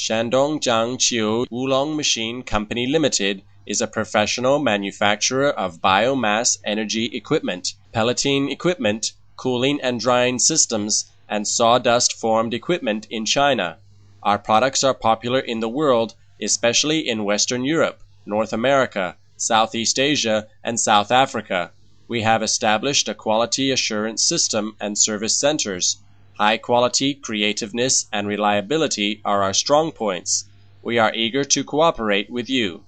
Shandong Zhangqiu Yulong Machine Company Limited is a professional manufacturer of biomass energy equipment, pelleting equipment, cooling and drying systems, and sawdust formed equipment in China. Our products are popular in the world, especially in Western Europe, North America, Southeast Asia, and South Africa. We have established a quality assurance system and service centers. High quality, creativeness, and reliability are our strong points. We are eager to cooperate with you.